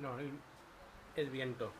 No, el, el viento.